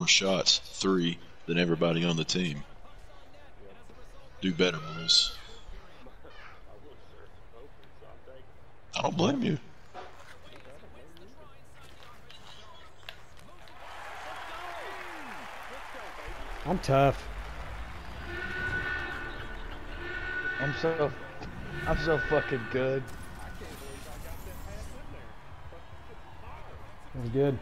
more shots, three, than everybody on the team. Do better, boys. I don't blame you. I'm tough. I'm so, I'm so fucking good. That was good.